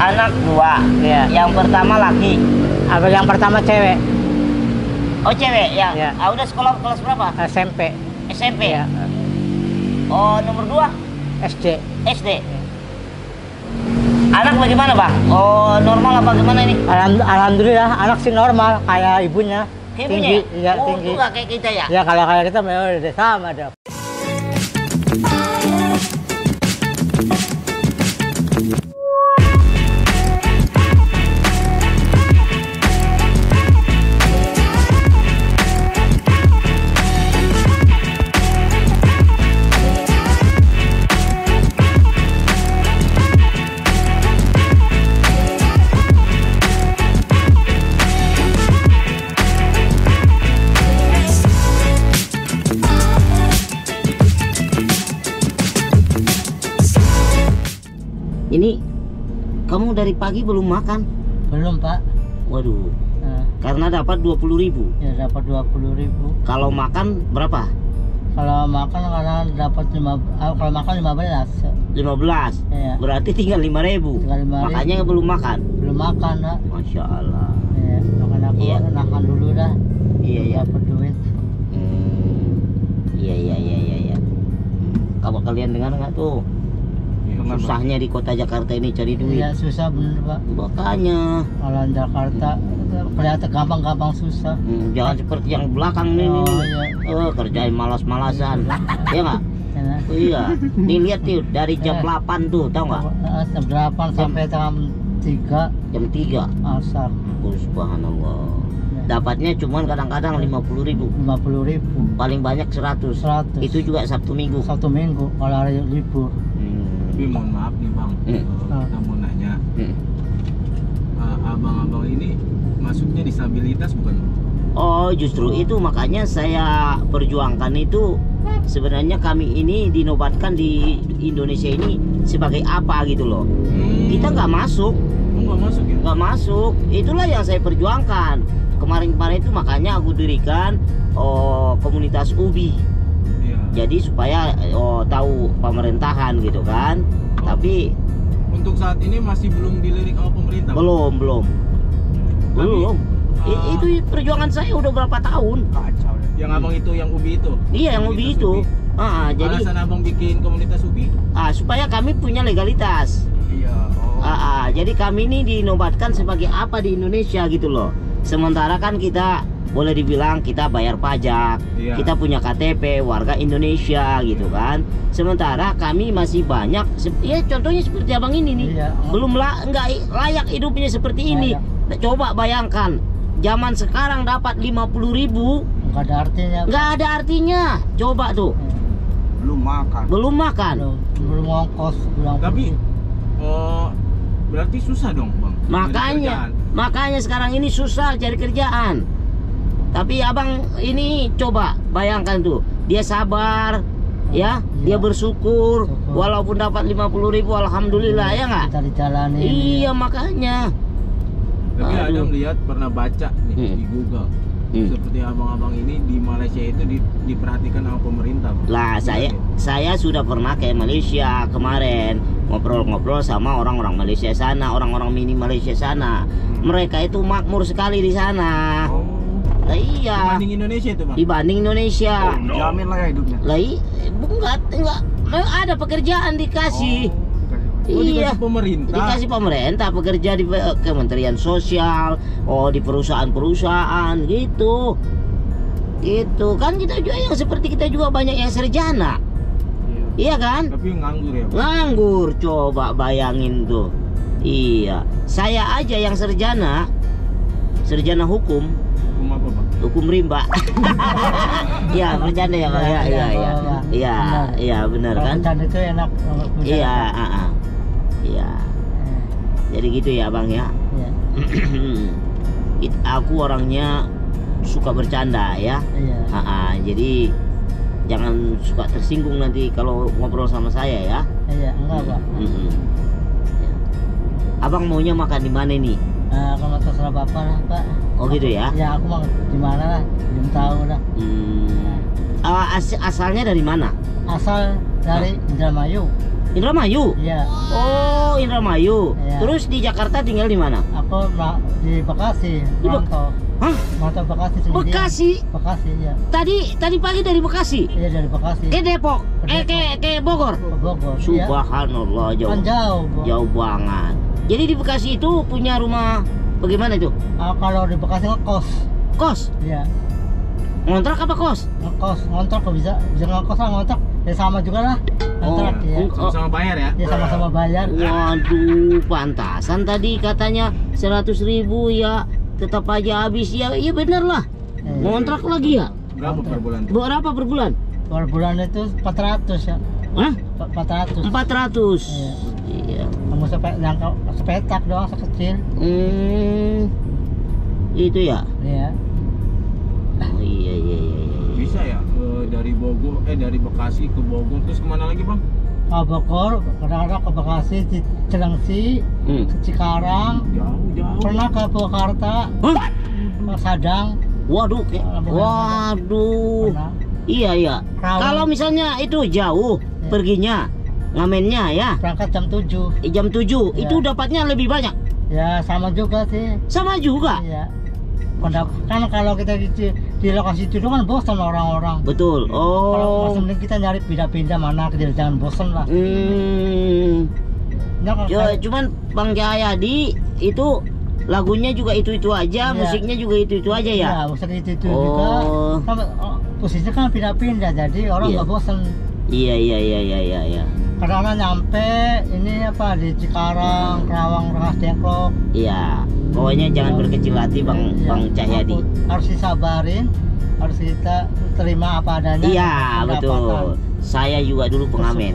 Anak dua. Iya. Yang pertama laki. Apa yang pertama cewek Oh cewek ya. Iya. Ah, udah sekolah kelas berapa? SMP. SMP. Iya. Oh nomor dua SD. SD. Anak bagaimana bang? Oh normal apa gimana ini? Alham- Alhamdulillah anak sih normal kayak ibunya. Kayak tinggi, punya? iya oh, tinggi. itu kayak kita ya? Ya kalau kayak kita memang udah sama dong. Ini kamu dari pagi belum makan? Belum pak. Waduh, Nah, karena dapat 20.000 ribu. ya dapat 20 ribu. Kalau makan berapa? Kalau makan karena dapat lima, ah, kalau makan 15 15. Iya. Berarti tinggal 5.000 ribu. Tinggal 5.000. Makanya belum makan. belum makan pak. Masya Allah. Ya, makan aku Iya. nahan dulu dah. Iya ya. Dapat duit. Hmm. Iya iya iya iya. iya. Hmm. Kalau kalian dengar nggak tuh? Susahnya di kota Jakarta ini cari duit. Iya susah bener pak. Makanya Kalau di Jakarta kelihatan gampang-gampang susah. hmm, jangan seperti yang belakang nih. Oh, nih. iya. Oh, kerjain malas-malasan. Iya nggak? Ya, Oh, iya. Nih lihat tuh dari jam Eh. 8 tuh, tahu nggak? Eh, Jam 8 sampai jam 3 Jam 3. asar Oh, subhanallah. Ya. Dapatnya cuman kadang-kadang 50.000 ribu. 50 ribu Paling banyak 100. 100 Itu juga Sabtu Minggu. satu minggu kalau hari libur. Tapi mohon maaf nih bang, Hmm. Ah. kita mau nanya, Hmm. eh, abang-abang ini masuknya disabilitas bukan? Oh, justru itu makanya saya perjuangkan itu sebenarnya kami ini dinobatkan di Indonesia ini sebagai apa gitu loh. Kita nggak masuk, Oh, nggak masuk ya? nggak masuk. Itulah yang saya perjuangkan. Kemarin-kemarin itu makanya aku dirikan oh, komunitas UBI. Jadi supaya oh, tahu pemerintahan gitu kan. Tapi Untuk saat ini masih belum dilirik sama pemerintah. Belum, belum. Belum. I- Ah. itu perjuangan saya udah berapa tahun. Kacau ya. Yang abang itu yang ubi itu. Iya, yang UBI itu. ubi. Ah, jadi Alasan abang bikin komunitas ubi? ah, supaya kami punya legalitas. Iya. Oh. Ah, ah, jadi kami ini dinobatkan sebagai apa di Indonesia gitu loh. Sementara kan kita boleh dibilang kita bayar pajak, Iya. kita punya KTP warga Indonesia gitu kan. Sementara kami masih banyak, ya contohnya seperti abang ini nih, Iya. belum la, nggak layak hidupnya seperti ini. Coba bayangkan, zaman sekarang dapat 50.000 ribu, nggak ada artinya nggak ada artinya. Coba tuh, Belum makan. belum makan. belum belum ongkos pulang Tapi oh, berarti susah dong bang. Makanya. Makanya sekarang ini susah cari kerjaan. Tapi abang ini coba bayangkan tuh, dia sabar, ya, dia Iya. bersyukur, Syukur. walaupun dapat 50.000 ribu, alhamdulillah ya nggak? kita dijalani Iya makanya. Tapi Aduh. Adam lihat pernah baca nih Hmm. di Google. Hmm. Seperti abang-abang ini di Malaysia itu di- diperhatikan sama pemerintah. Bang. Lah saya saya sudah pernah ke Malaysia kemarin ngobrol-ngobrol sama orang-orang Malaysia sana, orang-orang mini Malaysia sana. Mereka itu makmur sekali di sana. Oh. Lah iya, Dibanding Indonesia itu bang. dibanding Indonesia. Jamin lah ya hidupnya. Lah enggak enggak ada pekerjaan dikasih. Oh, iya. dikasih pemerintah. Dikasih pemerintah pekerja di Pe- Kementerian Sosial, oh di perusahaan-perusahaan gitu. Gitu kan kita juga yang seperti kita juga banyak yang sarjana. Iya. Iya kan? Tapi nganggur ya. Bang. Nganggur coba bayangin tuh. Iya, saya aja yang sarjana sarjana hukum, Hukum apa bang? hukum rimba. Iya, bercanda ya, Bang. Iya, iya, iya. Iya, iya benar kan? bercanda itu enak. Iya, ah, ah. Iya. Eh, Jadi gitu ya, Bang ya. iya It- aku orangnya suka bercanda ya. iya Ah, ah. jadi jangan suka tersinggung nanti kalau ngobrol sama saya ya. iya enggak pak Mm-mm. Ya. Abang maunya makan di mana nih? Nah, kalau terserah bapak lah pak Oh gitu ya. ya aku mau gimana lah belum tahu lah Hmm. Ah, as- asalnya dari mana? asal dari Indramayu Indramayu. Iya. Oh, Indramayu. Iya. Terus di Jakarta tinggal di mana? Aku di Bekasi, Manto. Hah? Manto Bekasi sendiri. Bekasi. Bekasi ya. Tadi tadi pagi dari Bekasi Iya dari Bekasi. ke Depok, Ke eh ke ke Bogor. Ke Bogor. Iya. Subhanallah jauh. Kan jauh. Bu. Jauh banget. Jadi di Bekasi itu punya rumah bagaimana itu? Ah, kalau di Bekasi ngekos. Kos? Iya. Ngontrak apa kos? Ngekos, ngontrak kok bisa. Bisa ngekos lah ngontrak. Ya sama juga lah. Ngontrak Oh, ya. oh. Sama-sama bayar ya? Ya sama-sama bayar. Waduh, pantasan tadi katanya 100 ribu ya tetap aja habis ya. Iya bener lah. Eh, Ngontrak lagi ya? Berapa per bulan? Berapa per bulan? per bulan itu 400 ya. Hah? 400. 400. Iya. Iya. Kamu sepet yang sepetak doang sekecil. Hmm. Itu ya. Iya. Bogor eh dari Bekasi ke Bogor terus ke mana lagi bang? Ke Bogor, kadang-kadang ke Bekasi, di Cilengsi, Hmm. ke Cikarang, Jauh jauh. pernah ke Purwakarta, Hah? ke Sadang, Waduh, ke- waduh. pernah. Iya iya. Rawang. Kalau misalnya itu jauh Ya. perginya, ngamennya ya Berangkat jam 7. eh, jam 7 Ya. itu dapatnya lebih banyak. Ya sama juga sih. Sama juga. Iya. Kan kalau kita di, di lokasi itu kan bosan orang-orang. Betul. Kalau Oh. masih mending kita nyari pindah-pindah mana kita jangan bosan lah. Hmm. Ya, kalau Ya, cuman Bang Jayadi itu lagunya juga itu-itu aja, Iya. musiknya juga itu-itu aja ya. Iya, musik itu, itu Oh. juga. Oh, posisinya kan pindah-pindah, jadi orang Iya. nggak bosan. Iya iya iya iya iya iya. Kadang-kadang nyampe ini apa di Cikarang, Kerawang, Rengas Dengklok. Iya. Pokoknya jangan berkecil hati Bang Iya, Bang Cahyadi. Harus disabarin, harus kita terima apa adanya. Iya, betul. Saya juga dulu pengamen.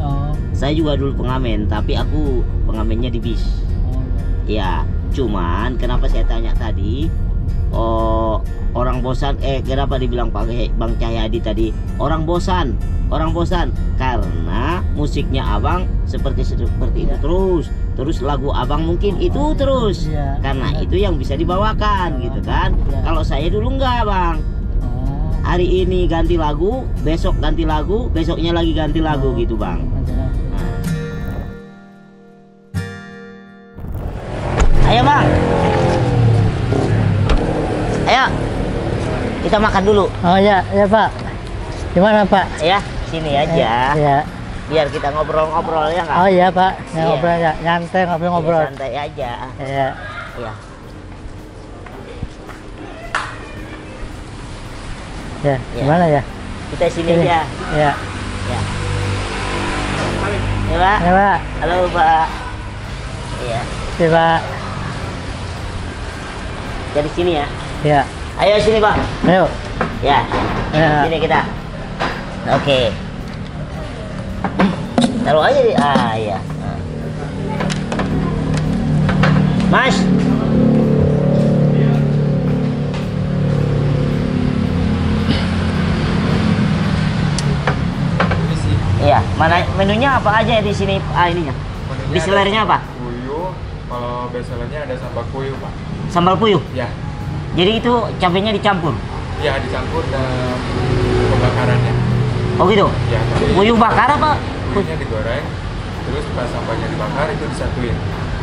Oh, Saya juga dulu pengamen, tapi aku pengamennya di bis. oh. Ya, cuman kenapa saya tanya tadi? Oh, orang bosan eh kenapa dibilang Pak Bang Cahyadi tadi? Orang bosan, orang bosan karena musiknya Abang seperti seperti itu Iya. terus. Terus lagu Abang mungkin itu terus. Iya. Karena Iya. itu yang bisa dibawakan gitu kan. Iya. Kalau saya dulu enggak, Bang. Oh, Hari ini ganti lagu, besok ganti lagu, besoknya lagi ganti lagu Oh. gitu, Bang. ada. Ayo bang Ayo Kita makan dulu Oh ya, ya Pak. Gimana Pak? Ya sini aja Eh, ya. Biar kita ngobrol-ngobrol ya nggak Oh iya Pak, ya, Iya. ngobrol ya, nyantai ngobrol-ngobrol. Iya, Santai aja Iya. Ya Ya, gimana ya? Kita sini Sini. aja Ya. Ya Ya pak Ya Pak, Halo pak Iya ya Pak. Jadi sini ya Ya. Ayo sini pak Ayo. Ya Ya. Sini kita Oke Taruh aja di Ah iya Nah. Mas Iya, mana menunya apa aja di sini? Ah ininya. Bestsellernya apa? Puyuh, kalau bestsellernya ada sambal puyuh pak. Sambal puyuh. Ya, Jadi itu cabenya dicampur. ya dicampur dan pembakarannya. Oh gitu. Ya, tapi Puyuh bakar apa? puyuhnya digoreng, terus pas sambalnya dibakar itu disatuin.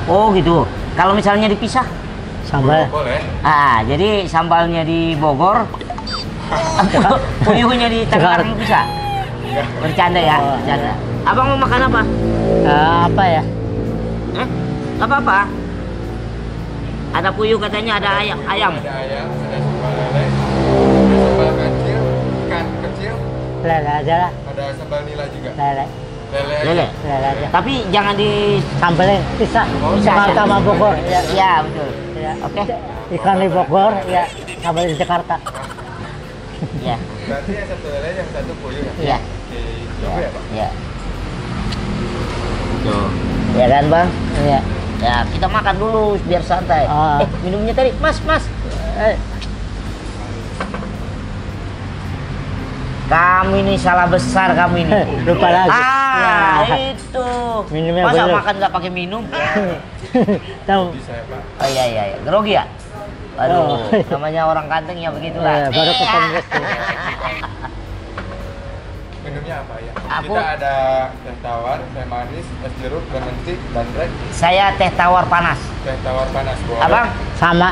Oh gitu. Kalau misalnya dipisah? Sambal. Boleh. Ah, jadi sambalnya di Bogor, puyuhnya di Tangerang bisa. Enggak. Bercanda ya, Oh, bercanda. Abang mau makan apa? Eh, apa ya? Eh? Apa apa? Ada puyuh katanya ada ayam. ayam. Ada ayam, ada sambal lele, ada sambal kecil, ikan kecil, Lele aja lah. ada sambal nila juga. Lele. Lele. aja. Lele. Lele aja. Tapi jangan di Sambelin, bisa. Oh, Bisa bisa. sama Bogor. Ya. Ya, betul. Ya. Oke. Ikan di Bogor, ya. Sambal di Jakarta. Ya. Berarti yang satu lele, yang satu puyuh ya? Iya. Oke, coba ya pak? Ya. Tuh. Ya kan, Bang? Iya. Ya, kita makan dulu biar santai. Ah. Eh, minumnya tadi, Mas, Mas. Eh, Kamu ini salah besar kamu ini. lupa lagi. Ah, Ya. itu. Minumnya Masa belum. makan nggak pakai minum? Tahu. Ya? Oh iya iya, iya. grogi ya? Aduh, Oh. namanya orang kanteng ya begitulah. Ya, baru ketemu. minumnya apa ya? Aku- Kita ada teh tawar, teh manis, es jeruk, lemon tea, dan red. Saya teh tawar panas. Teh tawar panas boleh. Abang Sama,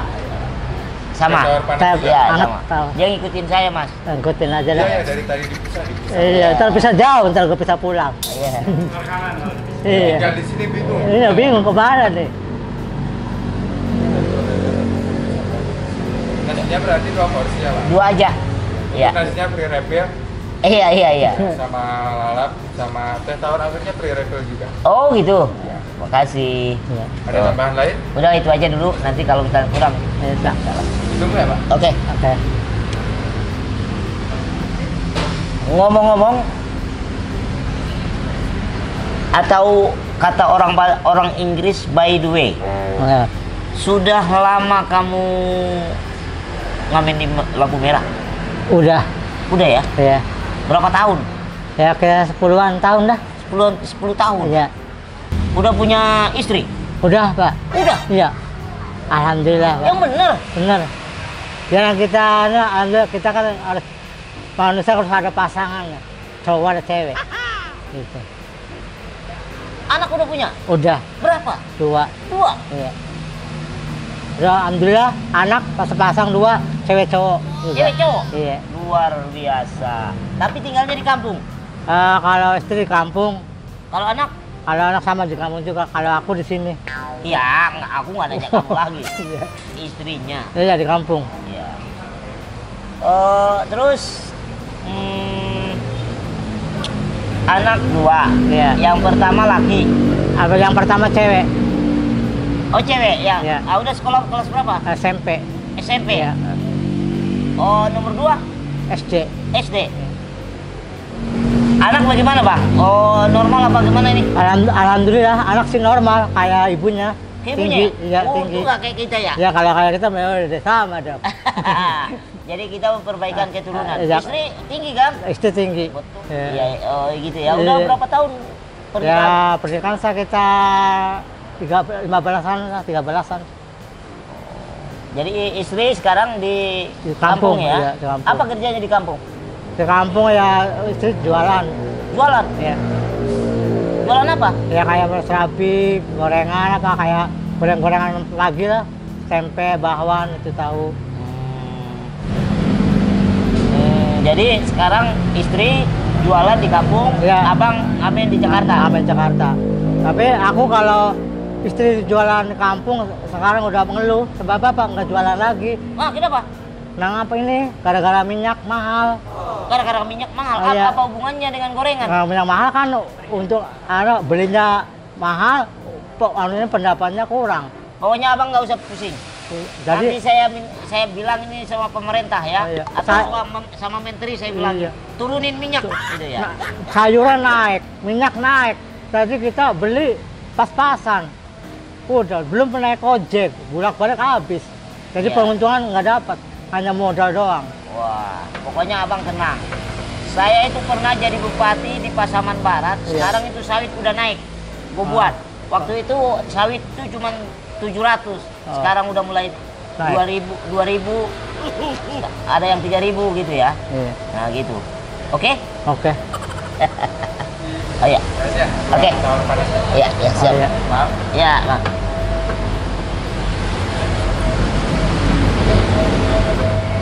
sama. Teh tawar panas Teh- juga. Ya, sama. tahu. Dia ngikutin saya, Mas. ikutin aja Iya lah. ya dari tadi dipisah dipisah. Iya, ntar bisa jauh, ntar gue bisa pulang. Iya. Iya. Tinggal di sini bingung. Iya, bingung ke mana nih. Nasinya berarti dua porsi ya pak. Dua aja. Iya. Nasinya free refill Iya, iya, iya. sama lalap sama teh tawar akhirnya free refill juga. Oh, gitu. Makasih. Iya. Ada Oh. tambahan lain? Udah itu aja dulu. Nanti kalau misalnya kurang. Iya, dah. Tunggu ya pak. Oke. Oke. Ngomong-ngomong atau kata orang orang Inggris by the way, Oke. sudah lama kamu ngamen di lampu merah? Udah, Udah ya? ya. Berapa tahun? Ya kayak sepuluhan tahun dah. 10 10 tahun. Iya. Udah punya istri? Udah, Pak. Udah. Iya. Alhamdulillah, Pak. Yang bener. Bener. Jangan kita, anu, kita kan harus manusia harus ada pasangan, cowok ada cewek. Gitu. Anak udah punya? Udah, Berapa? dua. Dua. Iya. Alhamdulillah anak pas pasang dua cewek cowok. Cewek cowok? Iya. Luar biasa. Tapi tinggalnya di kampung. Eh, kalau istri di kampung, Kalau anak? kalau anak sama di kampung juga. Kalau aku di sini, Ya, nggak- aku nggak nanya kamu lagi. Iya. Istrinya. iya di kampung. Ya. Eh, terus hmm, anak dua. Iya. Yang pertama laki. Apa yang pertama cewek Oh cewek ya. Iya. Ah, udah sekolah kelas berapa? SMP, SMP. Iya. Oh nomor dua SD. SD. Anak bagaimana bang? Oh normal apa gimana ini? Alham- Alhamdulillah anak sih normal kayak ibunya. Kayak tinggi, iya oh, tinggi. itu kayak kita ya? Ya kalau kayak kita memang udah sama dong. Jadi kita memperbaikan keturunan. Iya. Istri tinggi kan? Istri tinggi. Betul. Iya. Iya, oh gitu ya. Udah Iya. berapa tahun pernikahan? Ya pernikahan saya kita tiga lima belasan lah, tiga belasan. Jadi istri sekarang di, Di kampung, ya? iya, di kampung. Apa kerjanya di kampung? Di kampung ya istri jualan. Jualan. Ya, Jualan apa? ya kayak serabi, gorengan apa kayak goreng-gorengan pagi lah, tempe, bakwan itu tahu. Hmm, jadi sekarang istri jualan di kampung, Iya. abang ngamen di Jakarta. Amin Jakarta. Tapi aku kalau istri jualan di kampung sekarang udah mengeluh sebab apa nggak jualan lagi. Wah, kenapa? Nah apa ini? Gara-gara minyak mahal. Gara-gara minyak mahal. Oh, apa, iya. apa hubungannya dengan gorengan? Nah, minyak mahal kan untuk ano, belinya mahal, anunya pendapatnya kurang. Pokoknya abang nggak usah pusing. Nanti Jadi saya min- saya bilang ini sama pemerintah ya, Oh, iya. atau Saya- sama, sama menteri saya bilang Iya. turunin minyak, gitu ya. nah, sayuran naik, minyak naik. Jadi kita beli pas-pasan. Udah, belum pernah naik ojek, bulak-balik habis. Jadi Iya. penguntungan nggak dapat, hanya modal doang. Wah, pokoknya abang tenang. Saya itu pernah jadi bupati di Pasaman Barat. Iya. Sekarang itu sawit udah naik. Gue Ah. buat. Waktu itu sawit itu cuma 700. Oh. Sekarang udah mulai Naik. 2000, 2000. Ada yang 3000 gitu ya. Iya. Nah, gitu. Oke? Oke. Oh iya. Ya, Oke. Panas. Iya, iya, siap. Oh, iya. Maaf. Ya, Bang.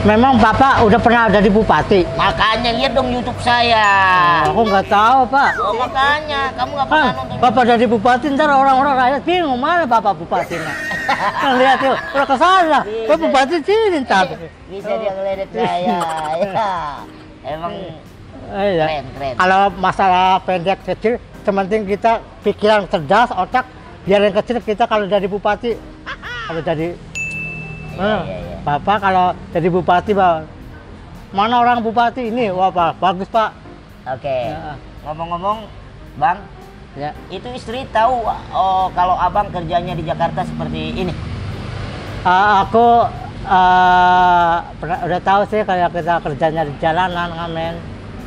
Memang Bapak udah pernah jadi bupati? Makanya lihat dong YouTube saya. Aku nggak tahu, Pak. Oh, makanya kamu nggak pernah Kan, nonton Bapak jadi bupati, ntar orang-orang rakyat bingung mana Bapak bupatinya. kan lihat yuk, udah ke sana. Kok bupati sini ntar. Bisa dia ngeledet saya. ya. Emang Eh, iya. keren, keren. Kalau masalah pendek kecil, sementing kita pikiran cerdas, otak, biar yang kecil kita kalau jadi bupati, kalau jadi Iya, Eh, iya, iya. Bapak kalau jadi bupati, Bang. Mana orang bupati ini? Wah, Pak, bagus, Pak. Oke. Ya. Ngomong-ngomong, Bang, Ya. itu istri tahu oh kalau Abang kerjanya di Jakarta seperti ini. Ah, aku pernah, udah tahu sih kayak kita kerjanya di jalanan, ngamen.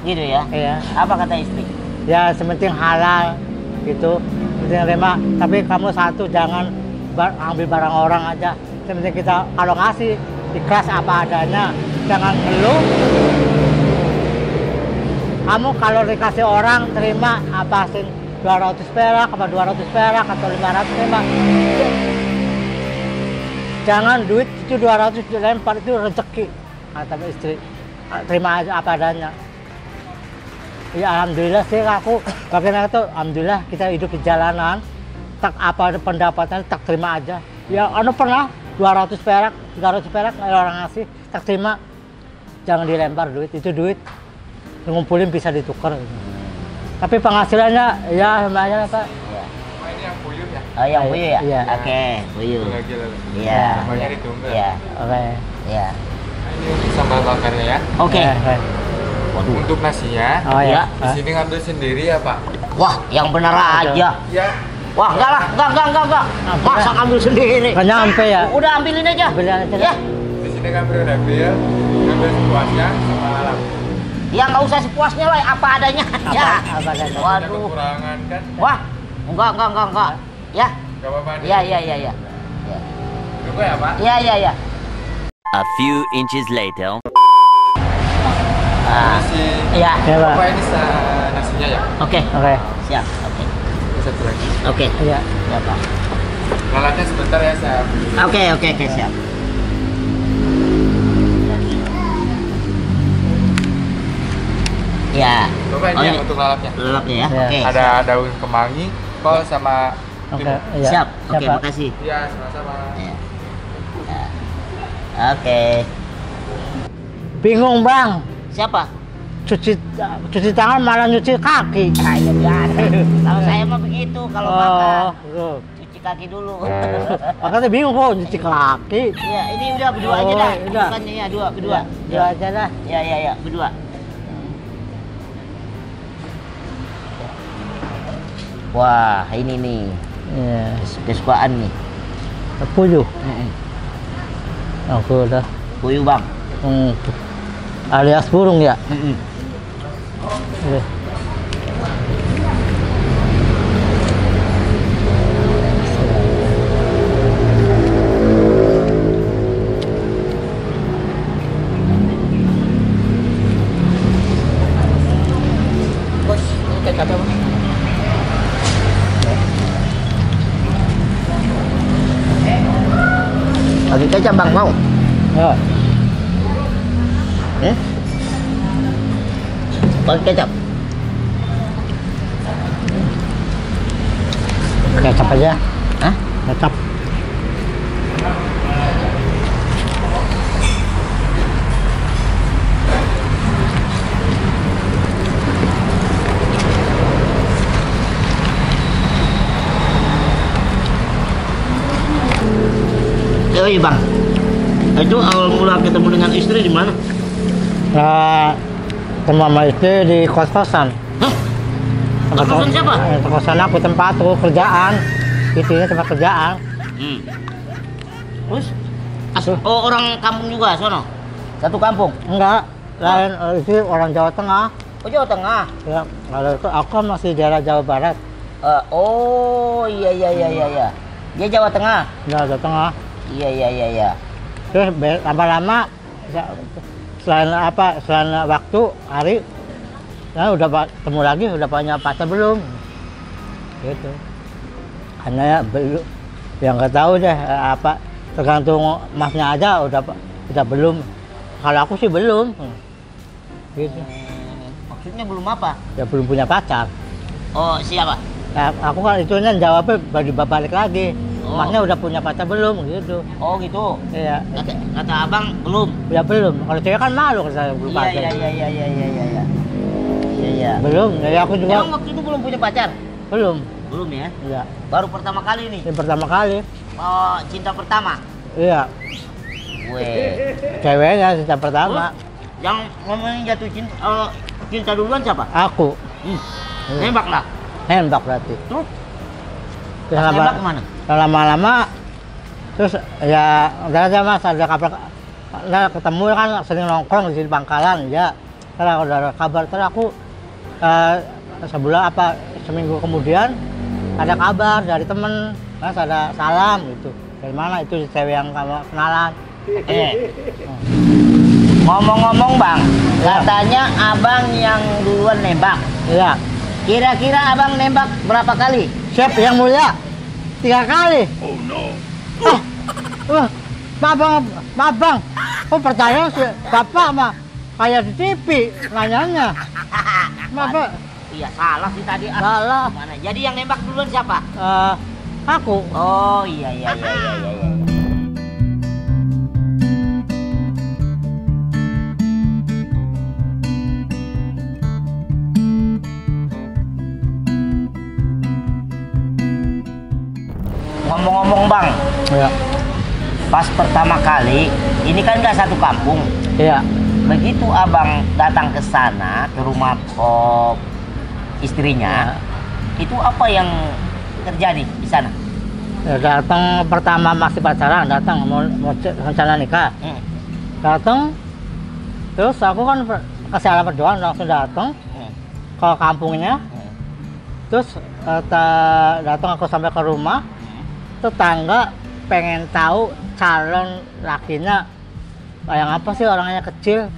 Gitu ya. Iya. Apa kata istri? Ya, sementing halal gitu. Penting terima. Tapi kamu satu jangan bar- ambil barang orang aja. Sementing kita kalau ngasih ikhlas apa adanya. Jangan ngeluh. kamu kalau dikasih orang terima apa sih 200 perak apa 200 perak atau 500 terima jangan duit itu 200 dilempar itu rezeki kata istri terima aja apa adanya ya alhamdulillah sih aku bagaimana itu alhamdulillah kita hidup di jalanan tak apa pendapatan tak terima aja ya anu pernah 200 perak 300 perak orang ngasih tak terima jangan dilempar duit itu duit ngumpulin bisa ditukar tapi penghasilannya ya lumayan apa. Oh, ini yang puyuh ya? Oh, yang puyuh ya? Iya. Oke, puyuh. Lagi lagi. Iya. Iya, oke iya. Ini sambal bakarnya ya. Oke. Ya, oke. Waduh. Untuk nasinya, oh Iya. ya di sini ngambil sendiri ya Pak? Wah, yang benar aja. Ya. Wah, enggak lah, enggak, enggak, enggak, enggak. Masa ngambil sendiri? kan nyampe ya Udah ambilin aja. Ambilin aja. Ya, Di sini ngambil ngambil, ngambil sepuasnya sama alam. ya nggak usah sepuasnya lah, apa adanya. apa Ya. apa adanya. Ada Waduh. kekurangan kan? Wah, enggak, enggak, enggak, enggak. Ya, Gak apa-apa nih. ya, ya, ya, ya. Ya, Tunggu ya Pak. ya, ya. ya. A few inches later. Ah, Nasi. ya. pak Apa ini sa- nasinya ya? Oke, oke siap. Oke, Satu lagi. oke. ya Ya, Pak. Lalatnya sebentar ya saya. Oke, oke, oke, siap. Ya, Coba ini Oh, yang ini- untuk lalapnya. lelapnya ya. Ya. Oke. Ada daun kemangi, kol sama oke timun. ya Siap. Oke, Pak. makasih. Iya, sama-sama. Ya. Ya. Oke. bingung bang Siapa? cuci cuci tangan malah nyuci kaki Ah, ya biasa. Kalau saya mah begitu kalau makan. oh Cuci kaki dulu. makanya bingung kok nyuci kaki Iya, ini udah berdua aja Oh, dah. udah. Bukannya ya, dua, berdua. dua aja lah Ya, ya, ya, berdua. Wah, ini nih ya kesukaan nih. puyuh aku udah Puyuh bang. hmm. Alias burung ya. Bos, ini kecapnya bang. Lagi kecap bang, mau? ya Pakai kecap. kecap aja Hah? kecap Oh iya bang. Itu awal mula ketemu dengan istri di mana? teman sama istri di kos-kosan Hah? Kos-kosan siapa? Eh, kosan aku tempat aku kerjaan intinya tempat kerjaan Hmm. Terus? As oh orang kampung juga sono? Satu kampung? enggak lain eh, itu orang Jawa Tengah Oh Jawa Tengah. ya kalau itu aku kan masih daerah Jawa Barat Eh, oh iya iya iya iya iya. Dia Jawa Tengah. daerah Jawa Tengah Iya iya iya iya. terus lama-lama selain apa selain waktu hari nah udah ketemu lagi udah punya pacar belum? Gitu. Karena ya belum yang nggak tahu deh eh, apa tergantung masnya aja udah udah belum. Kalau aku sih belum. Gitu. Hmm, maksudnya belum apa? ya belum punya pacar. Oh siapa? Nah, aku kan itunya jawabnya balik balik lagi Oh. masnya udah punya pacar belum gitu Oh gitu. iya Kata, kata abang belum. ya belum kalau cewek kan malu kalau saya belum Iya pacar iya iya iya iya iya iya. Iya iya. belum ya aku juga Emang waktu itu belum punya pacar? belum Belum ya. iya Baru pertama kali nih. ini pertama kali Oh cinta pertama. iya Weh. ceweknya cinta pertama Terus, yang ngomongin jatuh cinta, eh, cinta duluan siapa? aku Hmm. Iya. Nembak lah. nembak berarti Terus terus lama ke mana? lama-lama terus ya udah aja mas ada kabar nah, ketemu kan sering nongkrong di sini pangkalan ya terus udah ada kabar terus aku eh, sebulan apa seminggu kemudian ada kabar dari temen mas ada salam gitu dari mana itu cewek yang kamu kenalan Eh. Ngomong-ngomong bang, Ya. katanya abang yang duluan nembak. Iya. Kira-kira abang nembak berapa kali? Chef yang mulia tiga kali. Oh no. Ah, wah, maaf bang, maaf bang. Oh pertanyaan si bapak mah kayak di TV nanyanya. Maaf. Iya salah sih tadi. Ah, Salah. Gimana? Jadi yang nembak duluan siapa? Eh, aku. Oh iya iya iya iya iya. Ngomong-ngomong bang, Iya. pas pertama kali ini kan nggak satu kampung. Iya. Begitu abang datang ke sana ke rumah oh, istrinya, itu apa yang terjadi di sana? Ya, datang pertama masih pacaran, datang mau, mau rencana nikah. Hmm. Datang, terus aku kan kasih alamat doang langsung datang Hmm. ke kampungnya. Hmm. Terus eh, ta- datang aku sampai ke rumah, tetangga pengen tahu calon lakinya yang apa sih orangnya kecil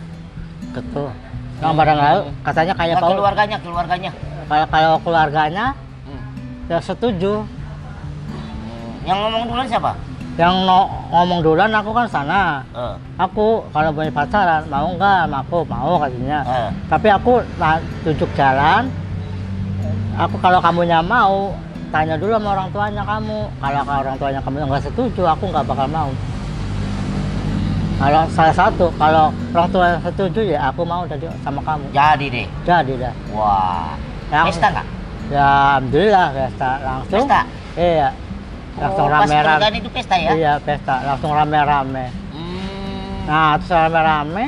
gitu. Yang badan lalu katanya kayak Nah, Paul. keluarganya, keluarganya. kalau kalau keluarganya Hmm. ya setuju. Yang ngomong duluan siapa? yang no- ngomong duluan aku kan sana. Eh, aku kalau punya pacaran mau nggak sama aku? Mau katanya. Eh. tapi aku nah, tunjuk jalan. Aku kalau kamunya mau tanya dulu sama orang tuanya kamu kalau orang tuanya kamu nggak setuju aku nggak bakal mau kalau salah satu kalau orang tua setuju ya aku mau jadi sama kamu Jadi deh. jadi dah Wah. Ya, Pesta nggak? ya alhamdulillah pesta langsung Pesta? iya langsung Oh, pas rame-rame pernikahan itu pesta ya? iya pesta langsung rame-rame Hmm. Nah, terus rame-rame.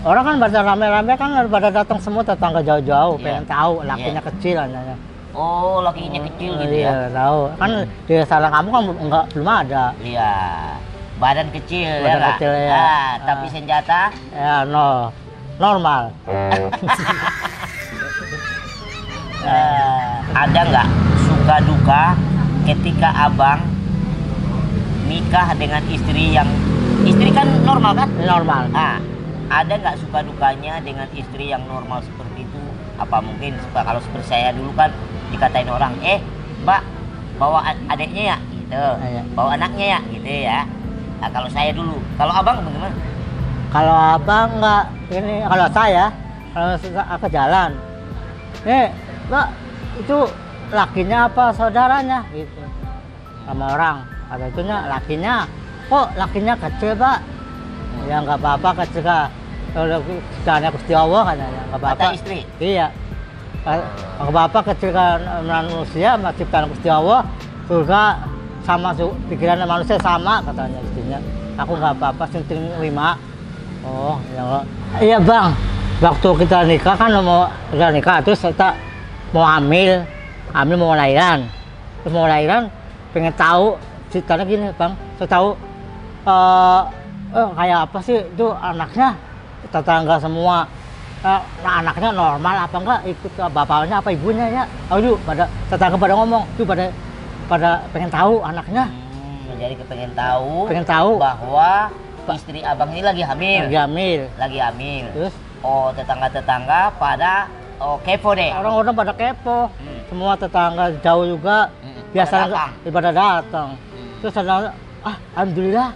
Orang kan pada rame-rame kan pada datang semua tetangga jauh-jauh, Iya. pengen tahu lakinya Iya. kecil nanya. Oh, lakinya kecil gitu iya, ya? tahu. Kan di sana kamu kan enggak belum ada. Iya. Badan kecil ya Badan nggak? kecil, ya. Ah, tapi senjata? Ya, no. Normal. Eh, ada nggak suka duka ketika abang nikah dengan istri yang istri kan normal kan? Normal. Ah, ada nggak suka dukanya dengan istri yang normal seperti itu? Apa mungkin suka- kalau seperti saya dulu kan dikatain orang, eh mbak bawa ad- adiknya ya, gitu, Iya. bawa anaknya ya, gitu ya. Nah, kalau saya dulu, kalau abang bagaimana? Kalau abang enggak ini kalau saya kalau aku jalan. Eh, Mbak, itu lakinya apa saudaranya gitu. Sama orang. Kata itunya lakinya. Kok lakinya kecil, Pak? Ya nggak apa-apa kecil Kak. Kalau ciptaannya Gusti Allah katanya, nggak apa-apa. Kata istri. Iya. Nggak apa-apa kecil kan manusia, sama ciptaan Gusti Allah. Surga sama pikiran manusia sama katanya istrinya. Aku nggak apa-apa, sinting lima. Oh, ya nggak. Iya bang, waktu kita nikah kan mau kita nikah, terus kita mau hamil, hamil mau lahiran, terus mau lahiran, pengen tahu ceritanya gini bang, saya tahu eh eh, kayak apa sih itu anaknya tetangga semua Eh, nah, anaknya normal apa enggak? Ikut eh, bapaknya apa ibunya ya? Oh itu pada tetangga pada ngomong. Itu pada pada pengen tahu anaknya. Hmm, jadi kepengen tahu pengen tahu. bahwa istri abang ini lagi hamil, lagi hamil. Lagi hamil. terus? Oh, tetangga-tetangga pada oh kepo deh. orang-orang pada kepo. Hmm. semua tetangga jauh juga. Hmm, biasa pada datang. pada datang. Hmm. terus ada ah alhamdulillah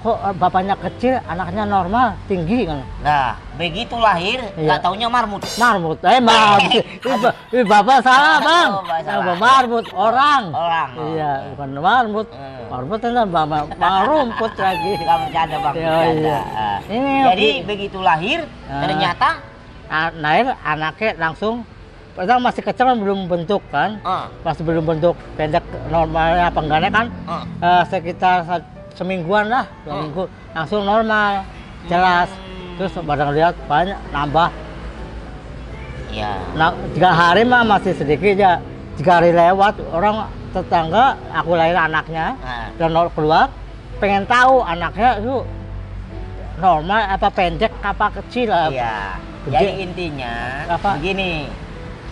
kok eh, bapaknya kecil anaknya normal tinggi kan Nah, begitu lahir, Iya. nggak taunya marmut. marmut eh marmut Ini ba- ini bapak salah bang Oh, Bapak salah. Bapak marmut orang Orang. oh. iya bukan marmut Hmm. marmut itu bang bang rumput lagi Nggak bercanda bang. Iya, bercanda. iya. Ah. Ini Jadi oke. begitu lahir, Ah. ternyata Nah, lahir anaknya langsung padahal masih kecil kan belum bentuk kan ah, masih belum bentuk pendek normalnya apa enggaknya kan ah. eh, sekitar se- semingguan lah dua Hmm. minggu langsung normal jelas Hmm. terus badan lihat banyak nambah ya. nah tiga hari mah masih sedikit ya tiga hari lewat orang tetangga aku lahir anaknya Nah, dan keluar pengen tahu anaknya itu normal apa pendek apa kecil apa Iya. Jadi intinya Apa? begini.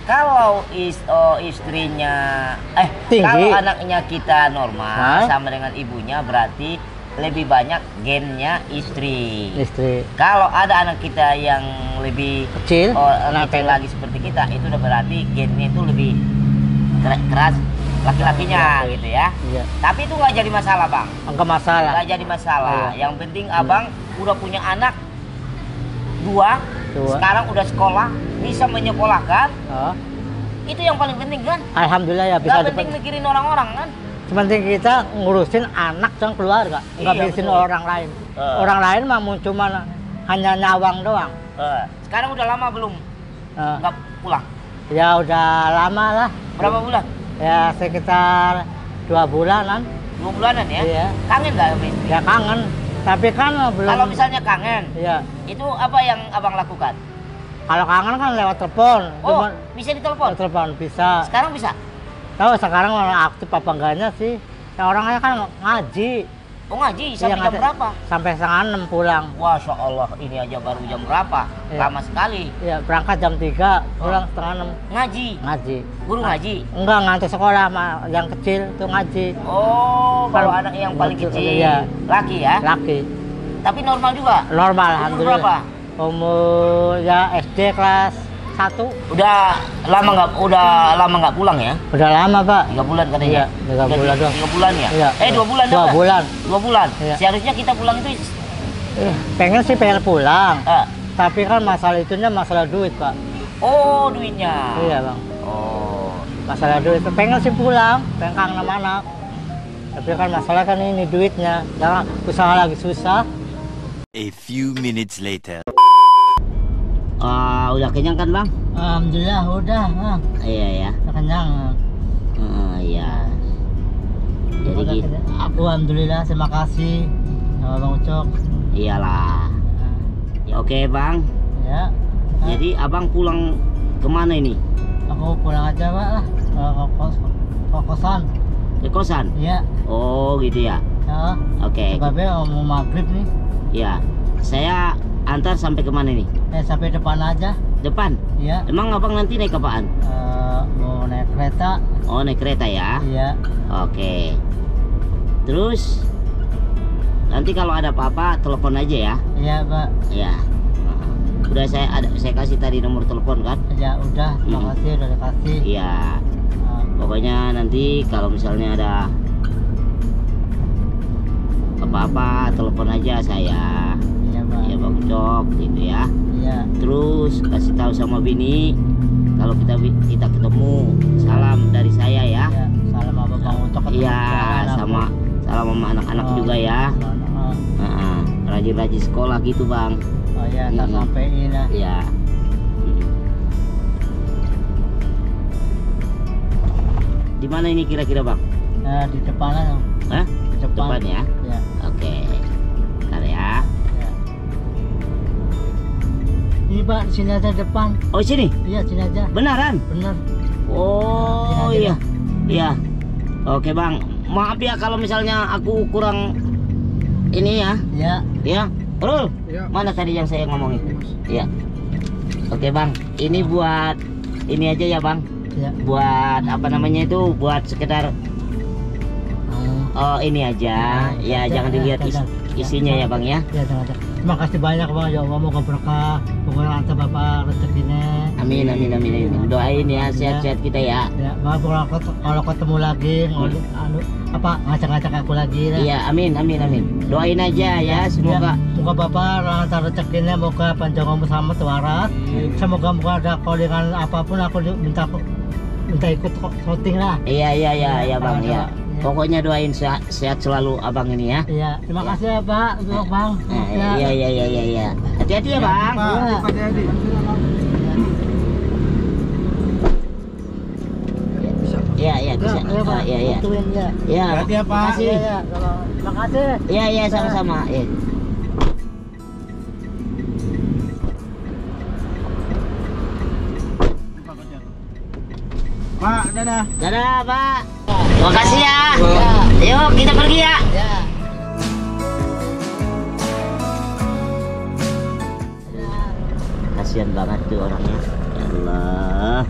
Kalau is, oh, istrinya eh Tinggi. kalau anaknya kita normal Hah? sama dengan ibunya berarti lebih banyak gennya istri. istri Kalau ada anak kita yang lebih kecil oh, kecil lagi seperti kita, itu udah berarti gennya itu lebih ker- keras laki-lakinya gitu ya. iya Tapi itu nggak jadi masalah bang, enggak masalah nggak jadi masalah. Iya. Yang penting abang udah punya anak dua, Dua. sekarang udah sekolah, bisa menyekolahkan. Oh, Itu yang paling penting kan. alhamdulillah ya bisa depan penting mikirin orang-orang kan. Sepenting kita ngurusin anak dan keluarga, nggak Iya, betul. orang lain. Eh. Orang lain mah cuma hanya nyawang doang. Eh, sekarang udah lama belum Eh, nggak pulang? ya udah lama lah, Berapa bulan? ya sekitar dua bulanan. Dua bulanan ya? Iya. Kangen nggak sama istri? Ya kangen, tapi kan belum. Kalau misalnya kangen, Iya, itu apa yang abang lakukan? Kalau kangen kan lewat telepon. Oh, bisa ditelepon? telepon bisa. Sekarang bisa? Tahu sekarang orang aktif apa enggaknya sih? Ya orangnya kan ngaji. Oh ngaji, sampai Iya, jam ngaji. berapa? Sampai setengah enam pulang. Masya Allah, ini aja baru jam berapa? Iya. Lama sekali. Ya berangkat jam 3, pulang setengah enam Ngaji, ngaji. guru ngaji. Enggak ngantar sekolah sama yang kecil tuh ngaji. Oh, kalau anak yang paling Betul, kecil, iya. laki ya? Laki. Tapi normal juga? Normal Umur berapa? Umur ya SD kelas 1. Udah lama nggak, udah lama nggak pulang ya? Udah lama, Pak. Tiga bulan katanya? Iya, tiga bulan. Tiga bulan ya? Iya. Eh dua bulan Dua bulan. Dua bulan? Iya. Seharusnya kita pulang itu Eh, pengen sih pengen pulang. ah, Tapi kan masalah itunya masalah duit, Pak. Oh duitnya. Iya, Bang. Oh. Masalah duit. Pengen sih pulang, pengen kangen sama anak. Tapi kan masalah kan ini duitnya. Jangan usaha lagi susah. A few minutes later. Ah, udah kenyang kan bang? Alhamdulillah udah, ah, Iya ya. udah kenyang. Ah, iya. Jadi Udah gitu. Aku alhamdulillah terima kasih sama Bang Ucok. Iyalah. Ya, Oke bang. Ya. Ah, Jadi abang pulang ke mana ini? aku pulang aja Pak lah ke kos ke kosan. Ke kosan? Iya. Oh gitu ya. Ya. Oke. Sebabnya mau maghrib nih. Ya. Saya antar sampai ke mana nih? Eh sampai depan aja. Depan. Iya. Emang abang nanti naik apaan? Eh, mau naik kereta. Oh naik kereta ya. Iya. Oke. Terus nanti kalau ada apa-apa telepon aja ya. Iya Pak. Ya. Nah, Udah saya ada saya kasih tadi nomor telepon kan? Ya udah. Terima Hmm. kasih udah dikasih. Iya. Ah, Pokoknya nanti kalau misalnya ada apa-apa telepon aja saya. Iya. Ya Bang Cok gitu ya. Iya. Terus kasih tahu sama bini kalau kita kita ketemu salam dari saya ya. Iya. Salam sama Bang Ucok. Iya, sama salam sama anak-anak Oh, juga ya. Heeh, Rajin-rajin sekolah gitu bang. Oh iya, tak Hmm. sampein ya. Iya. Di mana ini kira-kira bang? Nah, di depan lah. Hah? Di depan. Depan ya. Ya. Ini Pak, di sini aja depan. Oh sini, Iya, sini aja. benaran? Bener. Oh aja, iya, iya. Oke bang, maaf ya kalau misalnya aku kurang ini ya, Ya. ya. Rul, Iya. mana tadi yang saya ngomongin? Iya. Oke bang, ini buat ini aja ya bang, Ya. buat apa namanya itu, buat sekedar Oh. oh ini aja, ya, Ya, jangan ya, dilihat is- jangan. isinya ya bang ya. Ya, jangan, jangan. Terima kasih banyak Bang. Ya Allah, moga berkah. Lancar Bapak rezekinya. Amin amin amin, amin. doain ya sehat-sehat kita ya. Ya, kalau, kalau ketemu lagi, ngoli, anu, apa, ngacak-ngacak aku lagi. ya. Iya amin amin amin. Doain aja ya, semoga Ya, moga Bapak lancar rezekinya, moga panjang umur sama waras. Semoga moga ada kalau dengan apa pun aku minta minta ikut syuting lah. Iya iya iya ya bang ya. Iya. Pokoknya doain sehat, sehat selalu abang ini ya. Iya, terima kasih ya Pak, untuk Bang. Nah, Ya. iya iya iya iya iya. Hati-hati ya bang. Iya. Dedi. Iya iya bisa. Ya, Pak. Ah, Iya iya. Ya. Iya. Hati-hati ya, Pak. Iya, iya. Terima kasih. Iya iya sama-sama. Iya. Pak, dadah. Dadah pak. Makasih ya. Iya. Yuk kita pergi ya. Iya. Kasihan banget tuh orangnya. Ya Allah.